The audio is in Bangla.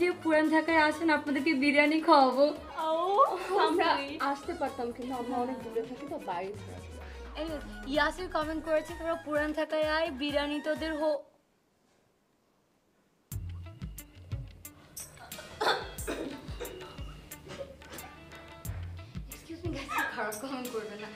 যে পুরান ঢাকায় আসেন আপনাদেরকে বিরিয়ানি খাওয়াবো। আমরা আসতে পারতাম কিন্তু আমরা অনেক দূরে থাকি তো বাড়ি ইয়াসির কমেন্ট করেছে তোরা পুরান ঢাকায় আয় বিরিয়ানি তোদের হো খারাপ কমেন্ট করবে না।